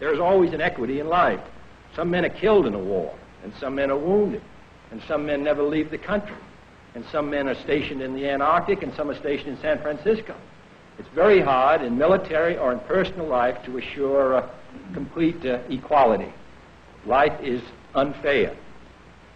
There is always an equity in life. Some men are killed in a war, and some men are wounded, and some men never leave the country, and some men are stationed in the Antarctic, and some are stationed in San Francisco. It's very hard in military or in personal life to assure uh, complete uh, equality. Life is unfair.